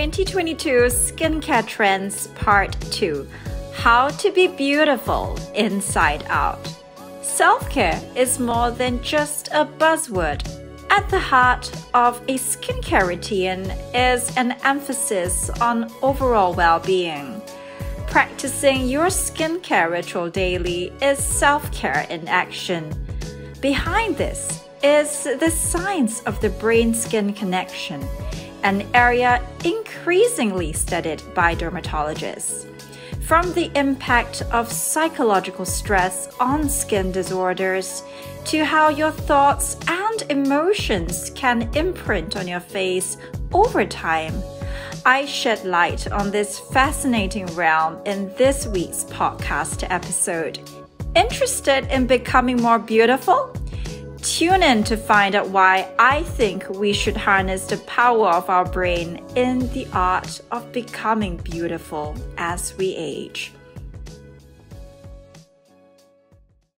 2022 Skincare Trends Part 2 How to Be Beautiful Inside Out. Self care is more than just a buzzword. At the heart of a skincare routine is an emphasis on overall well being. Practicing your skincare ritual daily is self care in action. Behind this is the science of the brain skin connection an area increasingly studied by dermatologists. From the impact of psychological stress on skin disorders to how your thoughts and emotions can imprint on your face over time, I shed light on this fascinating realm in this week's podcast episode. Interested in becoming more beautiful? Tune in to find out why I think we should harness the power of our brain in the art of becoming beautiful as we age.